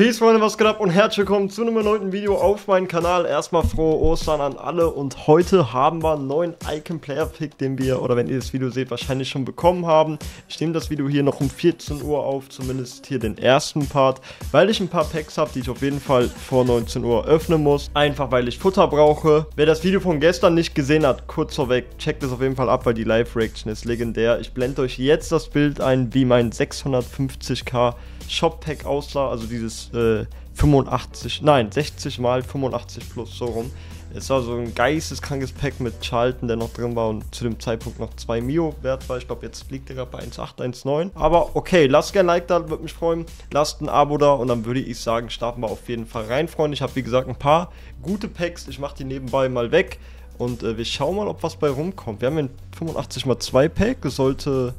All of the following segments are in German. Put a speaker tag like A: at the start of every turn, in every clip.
A: Peace, Freunde, was geht ab und herzlich willkommen zu einem neuen Video auf meinem Kanal. Erstmal frohe Ostern an alle und heute haben wir einen neuen Icon Player Pick, den wir, oder wenn ihr das Video seht, wahrscheinlich schon bekommen haben. Ich nehme das Video hier noch um 14 Uhr auf, zumindest hier den ersten Part, weil ich ein paar Packs habe, die ich auf jeden Fall vor 19 Uhr öffnen muss. Einfach, weil ich Futter brauche. Wer das Video von gestern nicht gesehen hat, kurz vorweg, checkt es auf jeden Fall ab, weil die Live-Reaction ist legendär. Ich blende euch jetzt das Bild ein, wie mein 650k Shop-Pack aussah, also dieses äh, 85, nein, 60 mal 85 plus, so rum. Es war so ein geisteskrankes Pack mit Charlton, der noch drin war und zu dem Zeitpunkt noch 2 Mio wert war. Ich glaube, jetzt liegt der gerade bei 1,8, 1,9. Aber okay, lasst gerne ein Like da, würde mich freuen. Lasst ein Abo da und dann würde ich sagen, starten wir auf jeden Fall rein, Freunde. Ich habe, wie gesagt, ein paar gute Packs. Ich mache die nebenbei mal weg und äh, wir schauen mal, ob was bei rumkommt. Wir haben ein 85 mal 2 Pack. Das sollte,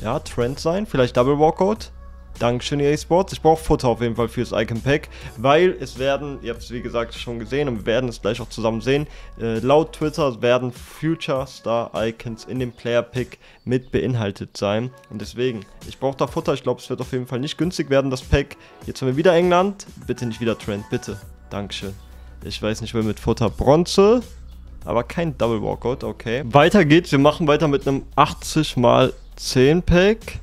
A: ja, Trend sein. Vielleicht Double Walkout. Dankeschön EA Sports. Ich brauche Futter auf jeden Fall fürs Icon Pack, weil es werden, ihr habt es wie gesagt schon gesehen und wir werden es gleich auch zusammen sehen, äh, laut Twitter werden Future Star Icons in dem Player Pick mit beinhaltet sein. Und deswegen, ich brauche da Futter. Ich glaube, es wird auf jeden Fall nicht günstig werden, das Pack. Jetzt haben wir wieder England. Bitte nicht wieder Trend, bitte. Dankeschön. Ich weiß nicht, wer mit Futter Bronze. Aber kein Double Walkout, okay. Weiter geht's. Wir machen weiter mit einem 80 x 10 Pack.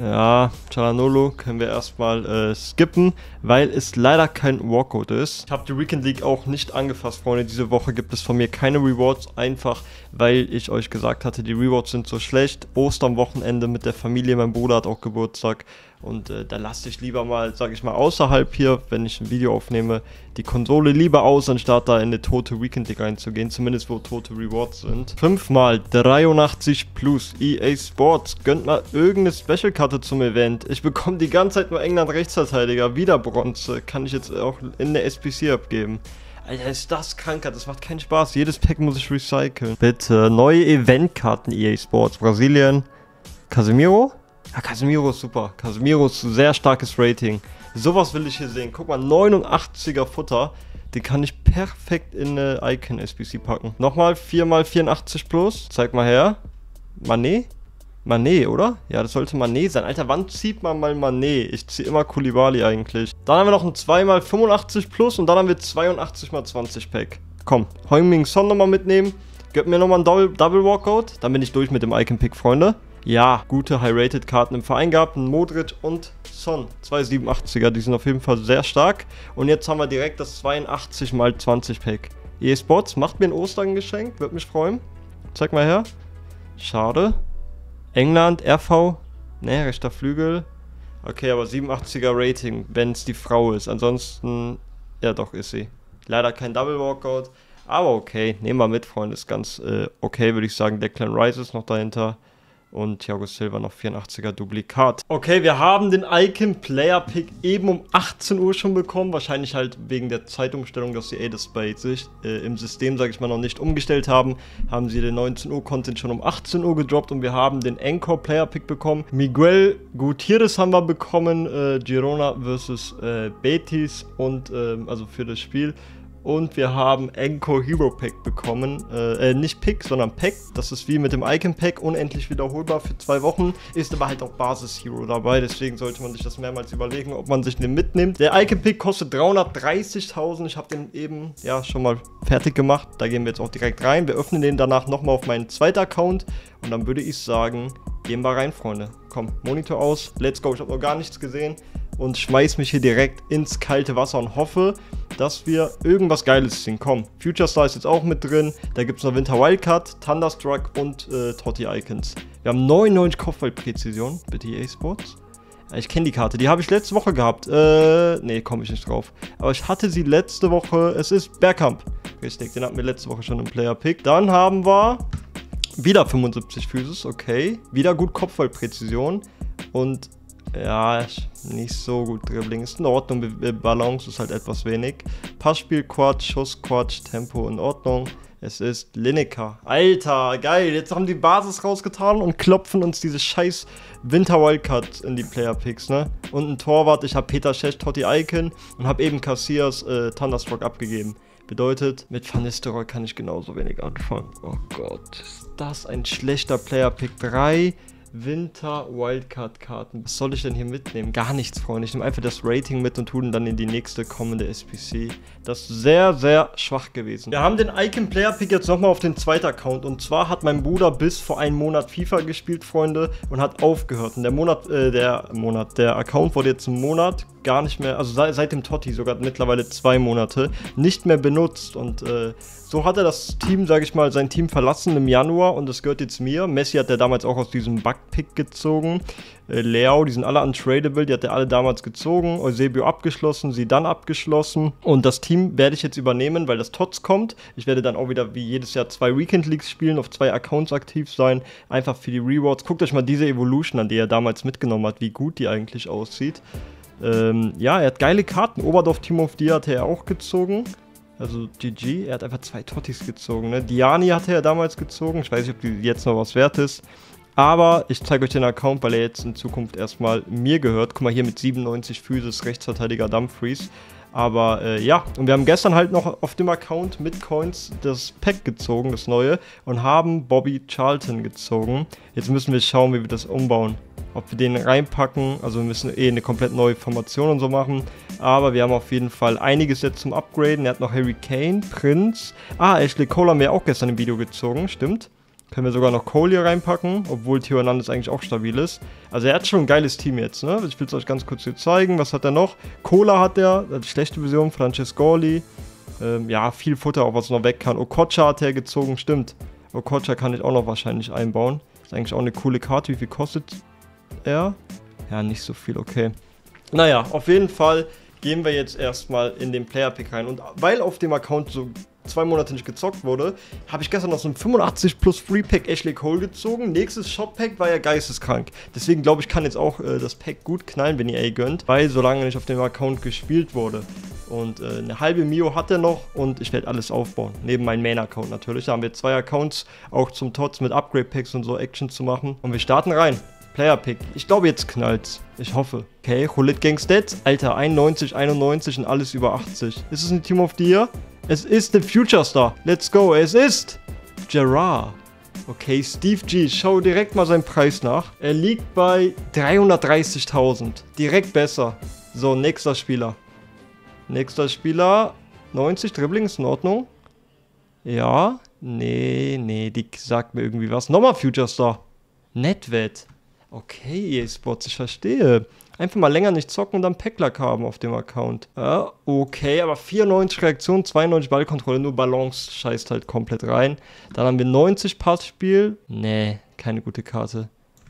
A: Ja, Chalanolo können wir erstmal äh, skippen, weil es leider kein Walkout ist. Ich habe die Weekend League auch nicht angefasst, Freunde. Diese Woche gibt es von mir keine Rewards, einfach weil ich euch gesagt hatte, die Rewards sind so schlecht. Ostern Wochenende mit der Familie, mein Bruder hat auch Geburtstag. Und äh, da lasse ich lieber mal, sage ich mal, außerhalb hier, wenn ich ein Video aufnehme, die Konsole lieber aus, anstatt da in eine tote Weekend League reinzugehen. Zumindest wo tote Rewards sind. 5 mal 83 plus EA Sports. Gönnt mal irgendeine Special-Karte zum Event. Ich bekomme die ganze Zeit nur England Rechtsverteidiger. Wieder Bronze. Kann ich jetzt auch in der SPC abgeben. Alter, ist das kranker. Das macht keinen Spaß. Jedes Pack muss ich recyceln. Bitte. Neue Eventkarten EA Sports. Brasilien. Casemiro? Ja, Casemiro ist super. Casemiro ist ein sehr starkes Rating. Sowas will ich hier sehen. Guck mal, 89er Futter. Den kann ich perfekt in eine Icon SBC packen. Nochmal 4x84 plus. Zeig mal her. Manet? Manet, oder? Ja, das sollte Manet sein. Alter, wann zieht man mal Manet? Ich ziehe immer Kulibali eigentlich. Dann haben wir noch ein 2x85 plus und dann haben wir 82x20 Pack. Komm, Heung-Min Son nochmal mitnehmen. Gib mir nochmal ein Double, Double Walkout. Dann bin ich durch mit dem Icon-Pick, Freunde ja, gute High-Rated-Karten im Verein gehabt. Ein Modric und Son. Zwei 87er, die sind auf jeden Fall sehr stark. Und jetzt haben wir direkt das 82 x 20 Pack. EA Sports macht mir ein Ostern-Geschenk, würde mich freuen. Zeig mal her. Schade. England, RV. Ne, rechter Flügel. Okay, aber 87er Rating, wenn es die Frau ist. Ansonsten, ja doch, ist sie. Leider kein Double Walkout. Aber okay, nehmen wir mit, Freunde. Ist ganz äh, okay, würde ich sagen. Declan Rice ist noch dahinter und Thiago Silva noch 84er Duplikat. Okay, wir haben den Icon Player Pick eben um 18 Uhr schon bekommen. Wahrscheinlich halt wegen der Zeitumstellung, dass sie bei sich äh, im System, sage ich mal, noch nicht umgestellt haben, haben sie den 19 Uhr Content schon um 18 Uhr gedroppt und wir haben den Encore Player Pick bekommen. Miguel Gutierrez haben wir bekommen, äh, Girona versus äh, Betis und ähm, also für das Spiel. Und wir haben Enko Hero Pack bekommen. Äh, äh, nicht Pick, sondern Pack. Das ist wie mit dem Icon Pack, unendlich wiederholbar für zwei Wochen. Ist aber halt auch Basis Hero dabei. Deswegen sollte man sich das mehrmals überlegen, ob man sich den mitnimmt. Der Icon Pick kostet 330.000. Ich habe den eben ja schon mal fertig gemacht. Da gehen wir jetzt auch direkt rein. Wir öffnen den danach nochmal auf meinen zweiten Account. Und dann würde ich sagen, gehen wir rein, Freunde. Komm, Monitor aus. Let's go. Ich habe noch gar nichts gesehen und schmeiß mich hier direkt ins kalte Wasser und hoffe, dass wir irgendwas Geiles ziehen. Komm, Future Star ist jetzt auch mit drin. Da gibt es noch Winter Wildcard, Thunderstruck und äh, Totti Icons. Wir haben 99 Kopfballpräzision. Bitte EA Sports. Ich kenne die Karte. Die habe ich letzte Woche gehabt. Äh, nee, komme ich nicht drauf. Aber ich hatte sie letzte Woche. Es ist Bergkamp. Richtig, den hatten wir letzte Woche schon im Player Pick. Dann haben wir wieder 75 Physis. Okay. Wieder gut Kopfballpräzision. Und ja, nicht so gut Dribbling. Ist in Ordnung. Balance ist halt etwas wenig. Passspiel, Quatsch, Schuss, Quatsch, Tempo in Ordnung. Es ist Lineker. Alter, geil. Jetzt haben die Basis rausgetan und klopfen uns diese scheiß Winter Wildcard in die Player Picks, ne? Und ein Torwart. Ich habe Peter Schesch, Totti Icon und habe eben Cassias äh, Thunderstruck abgegeben. Bedeutet, mit Van Nistelrooy kann ich genauso wenig anfangen. Oh Gott, ist das ein schlechter Player Pick. 3 Winter Wildcard-Karten. Was soll ich denn hier mitnehmen? Gar nichts, Freunde. Ich nehme einfach das Rating mit und tue dann in die nächste kommende SPC. Das ist sehr, sehr schwach gewesen. Wir haben den Icon Player Pick jetzt nochmal auf den zweiten Account. Und zwar hat mein Bruder bis vor einem Monat FIFA gespielt, Freunde, und hat aufgehört. Und der Monat, äh, der Monat, der Account wurde jetzt einen Monat gar nicht mehr, also seit, dem Totti sogar mittlerweile zwei Monate, nicht mehr benutzt. Und äh, so hat er das Team, sage ich mal, sein Team verlassen im Januar und das gehört jetzt mir. Messi hat er damals auch aus diesem Bugpick gezogen. Äh, Leo, die sind alle untradable, die hat er alle damals gezogen. Eusebio abgeschlossen, sie dann abgeschlossen. Und das Team werde ich jetzt übernehmen, weil das TOTS kommt. Ich werde dann auch wieder wie jedes Jahr zwei Weekend Leagues spielen, auf zwei Accounts aktiv sein. Einfach für die Rewards. Guckt euch mal diese Evolution an, die er damals mitgenommen hat, wie gut die eigentlich aussieht. Ähm, ja, er hat geile Karten. Oberdorf Team of the hatte er auch gezogen. Also GG, er hat einfach zwei Tottis gezogen. Ne? Diani hatte er damals gezogen. Ich weiß nicht, ob die jetzt noch was wert ist. Aber ich zeige euch den Account, weil er jetzt in Zukunft erstmal mir gehört. Guck mal hier mit 97 Physis, Rechtsverteidiger Dumfries. Aber äh, ja, und wir haben gestern halt noch auf dem Account mit Coins das Pack gezogen, das neue, und haben Bobby Charlton gezogen. Jetzt müssen wir schauen, wie wir das umbauen ob wir den reinpacken. Also wir müssen eh eine komplett neue Formation und so machen. Aber wir haben auf jeden Fall einiges jetzt zum Upgraden. Er hat noch Harry Kane, Prinz. Ah, Ashley Cole haben wir auch gestern im Video gezogen, stimmt. Können wir sogar noch Cole hier reinpacken, obwohl Theo Hernandez eigentlich auch stabil ist. Also er hat schon ein geiles Team jetzt, ne? Ich will es euch ganz kurz hier zeigen. Was hat er noch? Cola hat er, die schlechte Version, Francescoli. Ähm, ja, viel Futter, auch was noch weg kann. Okocha hat er gezogen, stimmt. Okocha kann ich auch noch wahrscheinlich einbauen. Ist eigentlich auch eine coole Karte. Wie viel kostet er? Ja, nicht so viel, okay. Naja, auf jeden Fall gehen wir jetzt erstmal in den Player-Pick rein. Und weil auf dem Account so zwei Monate nicht gezockt wurde, habe ich gestern noch so ein 85 plus Free Pack Ashley Cole gezogen. Nächstes Shop Pack war ja geisteskrank. Deswegen glaube ich, kann jetzt auch äh, das Pack gut knallen, wenn ihr A gönnt, weil solange nicht auf dem Account gespielt wurde. Und äh, eine halbe Mio hat er noch und ich werde alles aufbauen. Neben meinem Main-Account natürlich. Da haben wir zwei Accounts, auch zum Tots mit Upgrade-Packs und so Action zu machen. Und wir starten rein. Player Pick. Ich glaube, jetzt knallt's. Ich hoffe. Okay, Roulette Gang Stats. Alter, 91, 91 und alles über 80. Ist es ein Team of the Year? Es ist der Future Star. Let's go. Es ist Gerard. Okay, Steve G. Schau direkt mal seinen Preis nach. Er liegt bei 330.000. Direkt besser. So, nächster Spieler. Nächster Spieler. 90 Dribbling ist in Ordnung. Ja. Nee, nee, die sagt mir irgendwie was. Nochmal Future Star. Netwet. Okay, E-Sports, ich verstehe. Einfach mal länger nicht zocken und dann Packlack haben auf dem Account. Ja, okay, aber 94 Reaktion, 92 Ballkontrolle, nur Balance scheißt halt komplett rein. Dann haben wir 90 Passspiel. Nee, keine gute Karte.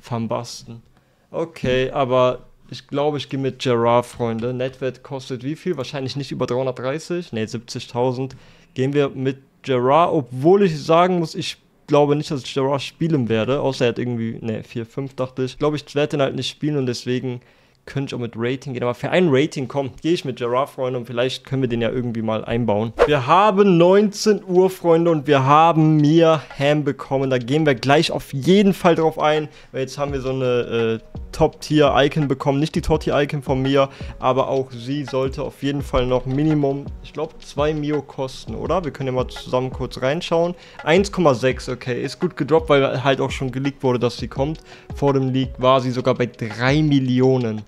A: Van Basten. Okay, aber ich glaube, ich gehe mit Gerard, Freunde. Netwert kostet wie viel? Wahrscheinlich nicht über 330. Ne, 70.000. Gehen wir mit Gerard, obwohl ich sagen muss, ich glaube nicht, dass ich Gerard spielen werde, außer er hat irgendwie, ne, 4, 5 dachte ich. Ich glaube, ich werde den halt nicht spielen und deswegen könnte ich auch mit Rating gehen. Aber für ein Rating, komm, gehe ich mit Gerard, Freunde, und vielleicht können wir den ja irgendwie mal einbauen. Wir haben 19 Uhr, Freunde, und wir haben mir Ham bekommen. Da gehen wir gleich auf jeden Fall drauf ein, weil jetzt haben wir so eine äh, Top-Tier-Icon bekommen. Nicht die Top-Tier-Icon von mir, aber auch sie sollte auf jeden Fall noch Minimum, ich glaube, 2 Mio kosten, oder? Wir können ja mal zusammen kurz reinschauen. 1,6, okay, ist gut gedroppt, weil halt auch schon geleakt wurde, dass sie kommt. Vor dem Leak war sie sogar bei 3 Millionen.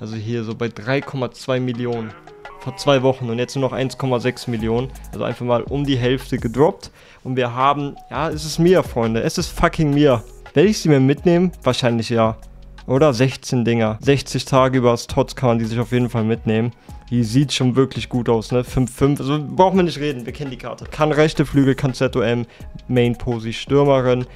A: Also hier so bei 3,2 Millionen. Vor zwei Wochen und jetzt nur noch 1,6 Millionen. Also einfach mal um die Hälfte gedroppt. Und wir haben, ja, es ist mir, Freunde. Es ist fucking mir. Werde ich sie mir mitnehmen? Wahrscheinlich ja. Oder 16 Dinger. 60 Tage über das Tots kann man die sich auf jeden Fall mitnehmen. Die sieht schon wirklich gut aus, ne? 5-5. Also brauchen wir nicht reden, wir kennen die Karte. Kann rechte Flügel, kann ZOM, Main Posi, Stürmerin.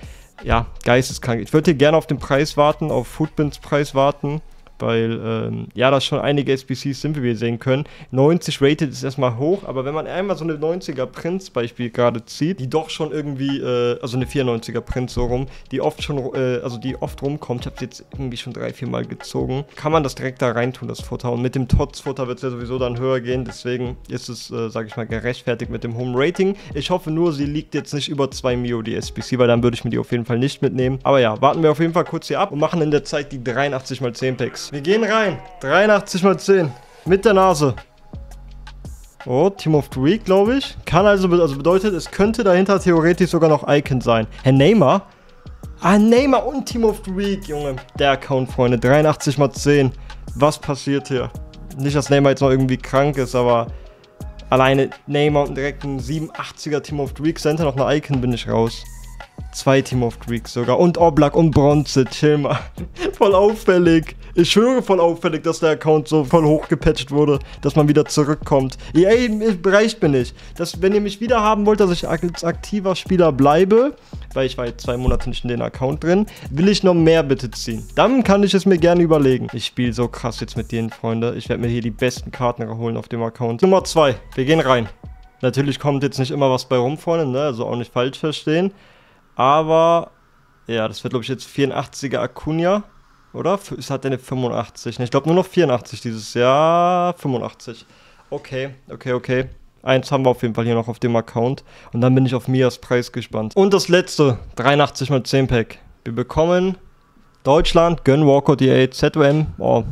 A: Ja, geisteskrank. Ich würde hier gerne auf den Preis warten, auf Footbins Preis warten weil ähm, ja, das schon einige SBCs sind, wie wir sehen können. 90 rated ist erstmal hoch, aber wenn man einmal so eine 90er Prinz Beispiel gerade zieht, die doch schon irgendwie, äh, also eine 94er Prinz so rum, die oft schon, äh, also die oft rumkommt, ich habe jetzt irgendwie schon drei, vier Mal gezogen, kann man das direkt da reintun, das Futter. Und mit dem Tots-Futter wird es ja sowieso dann höher gehen, deswegen ist es, äh, sage ich mal, gerechtfertigt mit dem Home Rating. Ich hoffe nur, sie liegt jetzt nicht über 2 Mio, die SBC, weil dann würde ich mir die auf jeden Fall nicht mitnehmen. Aber ja, warten wir auf jeden Fall kurz hier ab und machen in der Zeit die 83 x 10 Packs. Wir gehen rein. 83 mal 10. Mit der Nase. Oh, Team of the Week, glaube ich. Kann also, also bedeutet, es könnte dahinter theoretisch sogar noch Icon sein. Herr Neymar? Ah, Neymar und Team of the Week, Junge. Der Account, Freunde. 83 mal 10. Was passiert hier? Nicht, dass Neymar jetzt noch irgendwie krank ist, aber alleine Neymar und direkt ein 87er Team of the Week Center, noch eine Icon, bin ich raus. Zwei Team of Week sogar. Und Oblak und Bronze, chill mal. voll auffällig. Ich schwöre voll auffällig, dass der Account so voll hochgepatcht wurde, dass man wieder zurückkommt. EA reicht mir nicht. Dass, wenn ihr mich wieder haben wollt, dass ich als aktiver Spieler bleibe, weil ich war jetzt zwei Monate nicht in den Account drin, will ich noch mehr bitte ziehen. Dann kann ich es mir gerne überlegen. Ich spiele so krass jetzt mit denen, Freunde. Ich werde mir hier die besten Karten holen auf dem Account. Nummer zwei. Wir gehen rein. Natürlich kommt jetzt nicht immer was bei rum, Freunde, ne? Also auch nicht falsch verstehen. Aber, ja, das wird, glaube ich, jetzt 84er Acuna. Oder? Es hat eine 85. Ne, ich glaube nur noch 84 dieses Jahr. 85. Okay, okay, okay. Eins haben wir auf jeden Fall hier noch auf dem Account. Und dann bin ich auf Mias Preis gespannt. Und das letzte, 83 mal 10 Pack. Wir bekommen Deutschland, Gun Walker D8, ZOM. Oh,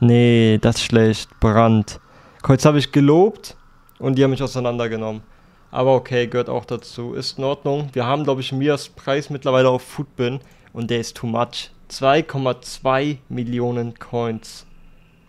A: nee, das ist schlecht. Brand. Kurz habe ich gelobt und die haben mich auseinandergenommen. Aber okay, gehört auch dazu. Ist in Ordnung. Wir haben, glaube ich, Mias Preis mittlerweile auf Foodbin und der ist too much. 2,2 Millionen Coins.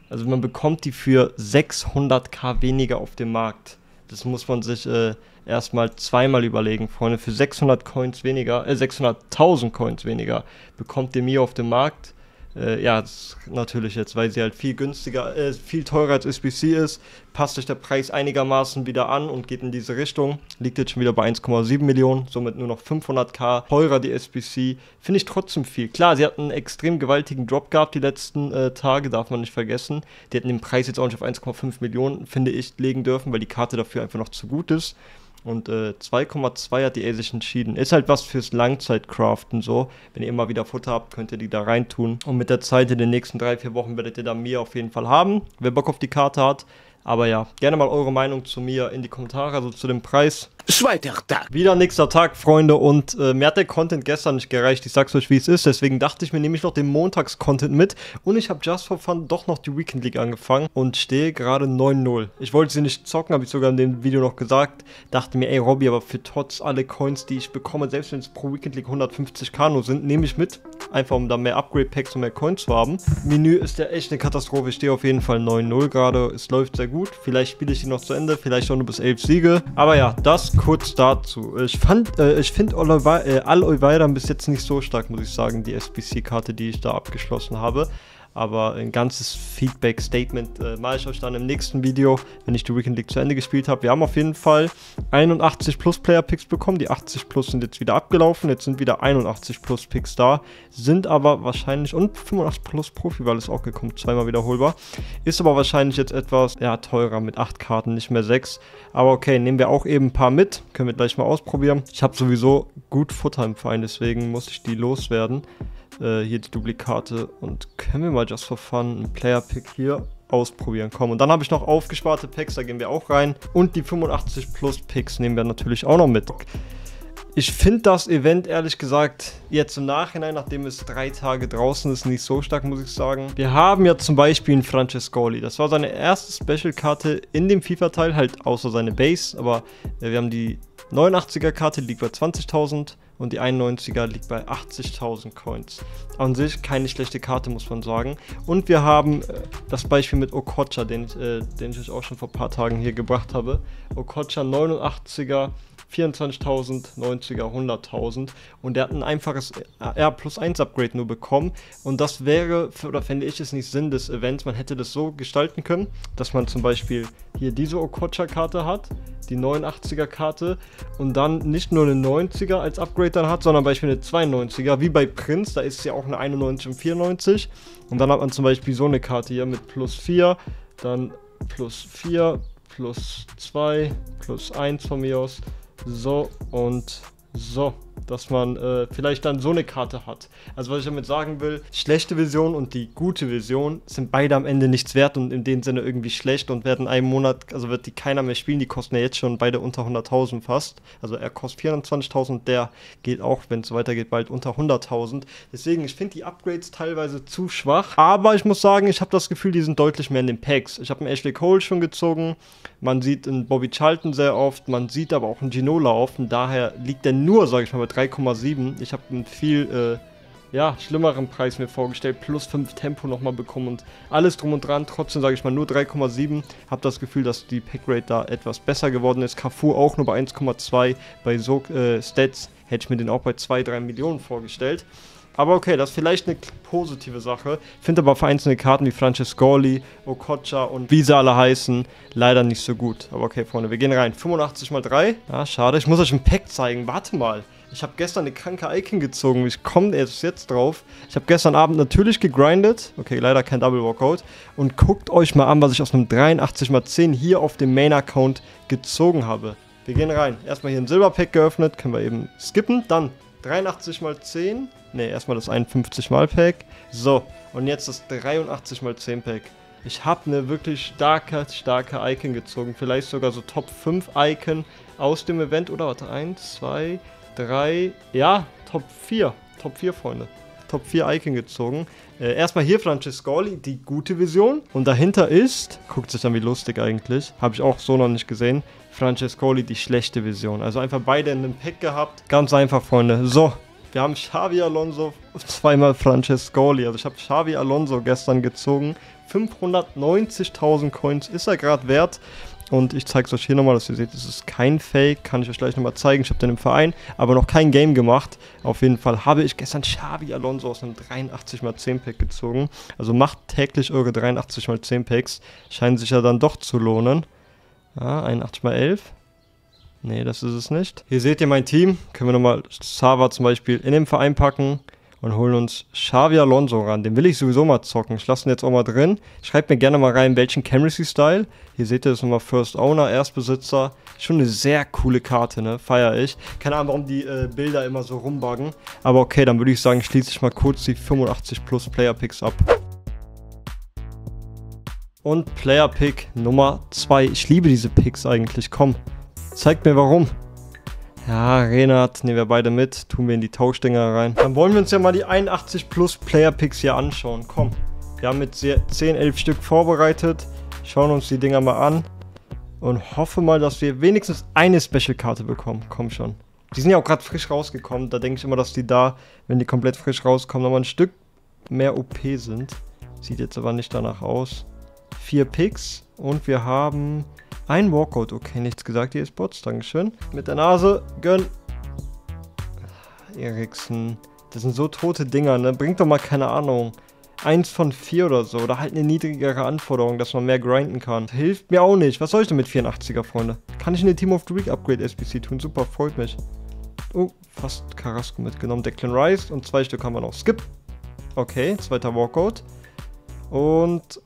A: Also man bekommt die für 600k weniger auf dem Markt. Das muss man sich äh, erstmal zweimal überlegen, Freunde. Für 600 Coins weniger, äh, 600.000 Coins weniger bekommt ihr mir auf dem Markt äh, ja, natürlich jetzt, weil sie halt viel günstiger, äh, viel teurer als SBC ist, passt sich der Preis einigermaßen wieder an und geht in diese Richtung. Liegt jetzt schon wieder bei 1,7 Millionen, somit nur noch 500k teurer die SBC. Finde ich trotzdem viel. Klar, sie hatten einen extrem gewaltigen Drop gehabt die letzten äh, Tage, darf man nicht vergessen. Die hätten den Preis jetzt auch nicht auf 1,5 Millionen, finde ich, legen dürfen, weil die Karte dafür einfach noch zu gut ist. Und äh, 2,2 hat die A sich entschieden. Ist halt was fürs Langzeitcraften so. Wenn ihr immer wieder Futter habt, könnt ihr die da reintun. Und mit der Zeit in den nächsten drei, vier Wochen werdet ihr da mir auf jeden Fall haben. Wer Bock auf die Karte hat, aber ja, gerne mal eure Meinung zu mir in die Kommentare, also zu dem Preis. Zweiter Tag. Wieder nächster Tag, Freunde. Und äh, mir hat der Content gestern nicht gereicht. Ich sag's euch, wie es ist. Deswegen dachte ich mir, nehme ich noch den Montags-Content mit. Und ich habe just for fun doch noch die Weekend League angefangen und stehe gerade 9-0. Ich wollte sie nicht zocken, habe ich sogar in dem Video noch gesagt. Dachte mir, ey Robby, aber für trotz alle Coins, die ich bekomme, selbst wenn es pro Weekend League 150 Kano sind, nehme ich mit. Einfach um da mehr Upgrade-Packs und mehr Coins zu haben. Menü ist ja echt eine Katastrophe. Ich stehe auf jeden Fall 9-0 gerade. Es läuft sehr gut. Vielleicht spiele ich ihn noch zu Ende. Vielleicht auch nur bis 11 Siege. Aber ja, das kurz dazu. Ich fand, äh, ich finde äh, Al Oliveira bis jetzt nicht so stark, muss ich sagen, die SBC-Karte, die ich da abgeschlossen habe. Aber ein ganzes Feedback-Statement äh, mache ich euch dann im nächsten Video, wenn ich die Weekend League zu Ende gespielt habe. Wir haben auf jeden Fall 81 plus Player-Picks bekommen. Die 80 plus sind jetzt wieder abgelaufen. Jetzt sind wieder 81 plus Picks da. Sind aber wahrscheinlich, und 85 plus Profi, weil es auch gekommen, zweimal wiederholbar. Ist aber wahrscheinlich jetzt etwas ja, teurer mit 8 Karten, nicht mehr 6. Aber okay, nehmen wir auch eben ein paar mit. Können wir gleich mal ausprobieren. Ich habe sowieso gut Futter im Verein, deswegen muss ich die loswerden äh, hier die Duplikate und können wir mal just for fun einen Player-Pick hier ausprobieren. kommen. und dann habe ich noch aufgesparte Packs, da gehen wir auch rein. Und die 85 Plus Picks nehmen wir natürlich auch noch mit. Ich finde das Event ehrlich gesagt jetzt im Nachhinein, nachdem es drei Tage draußen ist, nicht so stark, muss ich sagen. Wir haben ja zum Beispiel einen Francescoli. Das war seine erste Special-Karte in dem FIFA-Teil, halt außer seine Base. Aber wir haben die 89er-Karte, die liegt bei 20.000 und die 91er liegt bei 80.000 Coins. An sich keine schlechte Karte, muss man sagen. Und wir haben äh, das Beispiel mit Okocha, den, äh, den ich euch auch schon vor ein paar Tagen hier gebracht habe. Okocha 89er 24.000, 90er, 100.000 und der hat ein einfaches R plus 1 Upgrade nur bekommen. Und das wäre, oder fände ich es nicht Sinn des Events, man hätte das so gestalten können, dass man zum Beispiel hier diese Okocha-Karte hat, die 89er Karte und dann nicht nur eine 90er als Upgrade dann hat, sondern beispielsweise eine 92er, wie bei Prince, da ist ja auch eine 91 und 94 und dann hat man zum Beispiel so eine Karte hier mit plus 4, dann plus 4, plus 2, plus 1 von mir aus, so und so dass man äh, vielleicht dann so eine Karte hat. Also was ich damit sagen will, schlechte Vision und die gute Vision sind beide am Ende nichts wert und in dem Sinne irgendwie schlecht und werden einen Monat, also wird die keiner mehr spielen, die kosten ja jetzt schon beide unter 100.000 fast. Also er kostet 24.000, der geht auch, wenn es weitergeht, bald unter 100.000. Deswegen, ich finde die Upgrades teilweise zu schwach, aber ich muss sagen, ich habe das Gefühl, die sind deutlich mehr in den Packs. Ich habe einen Ashley Cole schon gezogen, man sieht einen Bobby Charlton sehr oft, man sieht aber auch einen Ginola oft und daher liegt er nur, sage ich mal, bei 3,7. Ich habe einen viel, äh, ja, schlimmeren Preis mir vorgestellt. Plus 5 Tempo nochmal bekommen und alles drum und dran. Trotzdem sage ich mal nur 3,7. Habe das Gefühl, dass die Packrate da etwas besser geworden ist. Carrefour auch nur bei 1,2. Bei so äh, Stats hätte ich mir den auch bei 2, 3 Millionen vorgestellt. Aber okay, das ist vielleicht eine positive Sache. Finde aber vereinzelte Karten wie Francescoli, Okocha und wie sie alle heißen, leider nicht so gut. Aber okay, Freunde, wir gehen rein. 85 mal 3. Ja, schade. Ich muss euch ein Pack zeigen. Warte mal. Ich habe gestern eine kranke Icon gezogen. Ich komme erst jetzt drauf. Ich habe gestern Abend natürlich gegrindet. Okay, leider kein Double Walkout. Und guckt euch mal an, was ich aus einem 83 x 10 hier auf dem Main-Account gezogen habe. Wir gehen rein. Erstmal hier ein Silberpack geöffnet. Können wir eben skippen. Dann 83 mal 10. Ne, erstmal das 51 mal Pack. So, und jetzt das 83 mal 10 Pack. Ich habe eine wirklich starke, starke Icon gezogen. Vielleicht sogar so Top 5 Icon aus dem Event. Oder warte, 1, 2, 3. Ja, Top 4. Top 4, Freunde. Top 4 Icon gezogen. Äh, erstmal hier Francescoli, die gute Vision. Und dahinter ist, guckt sich dann wie lustig eigentlich, habe ich auch so noch nicht gesehen, Francescoli die schlechte Vision. Also einfach beide in einem Pack gehabt. Ganz einfach, Freunde. So, wir haben Xavi Alonso, zweimal Francescoli. Also ich habe Xavi Alonso gestern gezogen. 590.000 Coins ist er gerade wert. Und ich zeige es euch hier nochmal, dass ihr seht, es ist kein Fake. Kann ich euch gleich nochmal zeigen. Ich habe den im Verein, aber noch kein Game gemacht. Auf jeden Fall habe ich gestern Xavi Alonso aus einem 83x10 Pack gezogen. Also macht täglich eure 83x10 Packs. Scheinen sich ja dann doch zu lohnen. Ja, 81x11. Nee, das ist es nicht. Hier seht ihr mein Team. Können wir nochmal Sava zum Beispiel in den Verein packen und holen uns Xavi Alonso ran. Den will ich sowieso mal zocken. Ich lasse ihn jetzt auch mal drin. Schreibt mir gerne mal rein, welchen Cameracy-Style. Hier seht ihr das nochmal First Owner, Erstbesitzer. Schon eine sehr coole Karte, ne? Feier ich. Keine Ahnung, warum die äh, Bilder immer so rumbuggen. Aber okay, dann würde ich sagen, schließe ich mal kurz die 85 plus Player Picks ab. Und Player Pick Nummer 2. Ich liebe diese Picks eigentlich. Komm, zeigt mir warum. Ja, Renat, nehmen wir beide mit. Tun wir in die Tauschdinger rein. Dann wollen wir uns ja mal die 81 plus Player Picks hier anschauen. Komm. Wir haben jetzt 10, 11 Stück vorbereitet. Schauen uns die Dinger mal an. Und hoffe mal, dass wir wenigstens eine Special-Karte bekommen. Komm schon. Die sind ja auch gerade frisch rausgekommen. Da denke ich immer, dass die da, wenn die komplett frisch rauskommen, nochmal ein Stück mehr OP sind. Sieht jetzt aber nicht danach aus. Vier Picks. Und wir haben ein Walkout, okay, nichts gesagt, ihr Spots, Dankeschön. Mit der Nase, gönn. Eriksen. Das sind so tote Dinger, ne? Bringt doch mal, keine Ahnung, eins von vier oder so. Oder halt eine niedrigere Anforderung, dass man mehr grinden kann. Hilft mir auch nicht. Was soll ich denn mit 84er, Freunde? Kann ich in den Team of the Week Upgrade SBC tun? Super, freut mich. Oh, fast Carrasco mitgenommen. Declan Rice und zwei Stück haben wir noch. Skip. Okay, zweiter Walkout. Und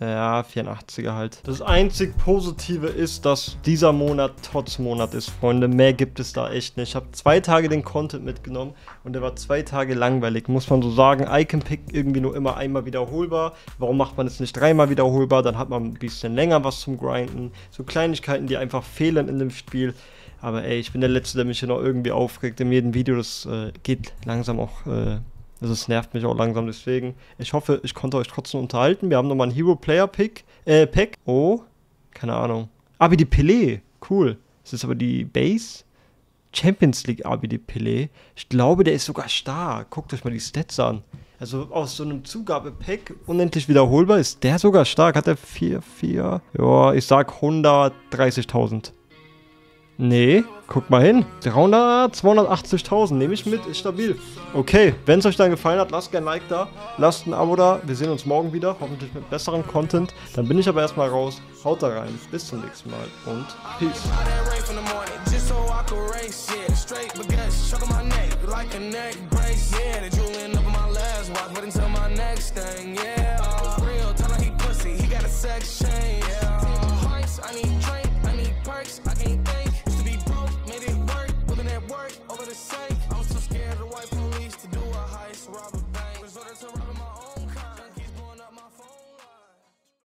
A: ja, 84er halt. Das einzig Positive ist, dass dieser Monat Tots-Monat ist, Freunde. Mehr gibt es da echt nicht. Ich habe zwei Tage den Content mitgenommen und der war zwei Tage langweilig, muss man so sagen. Icon-Pick irgendwie nur immer einmal wiederholbar. Warum macht man es nicht dreimal wiederholbar? Dann hat man ein bisschen länger was zum Grinden. So Kleinigkeiten, die einfach fehlen in dem Spiel. Aber ey, ich bin der Letzte, der mich hier noch irgendwie aufregt in jedem Video. Das äh, geht langsam auch... Äh, also es nervt mich auch langsam, deswegen. Ich hoffe, ich konnte euch trotzdem unterhalten. Wir haben nochmal einen Hero Player Pick, äh, Pack. Oh, keine Ahnung. Abidi Pelé, cool. Das ist aber die Base. Champions League Abidi Pelé. Ich glaube, der ist sogar stark. Guckt euch mal die Stats an. Also aus so einem Zugabe-Pack unendlich wiederholbar ist der sogar stark. Hat er 4, 4? Ja, ich sag 130.000. Nee, guck mal hin. 300, 280.000 nehme ich mit, ist stabil. Okay, wenn es euch dann gefallen hat, lasst gerne ein Like da, lasst ein Abo da. Wir sehen uns morgen wieder, hoffentlich mit besserem Content. Dann bin ich aber erstmal raus. Haut da rein. Bis zum nächsten Mal und Peace.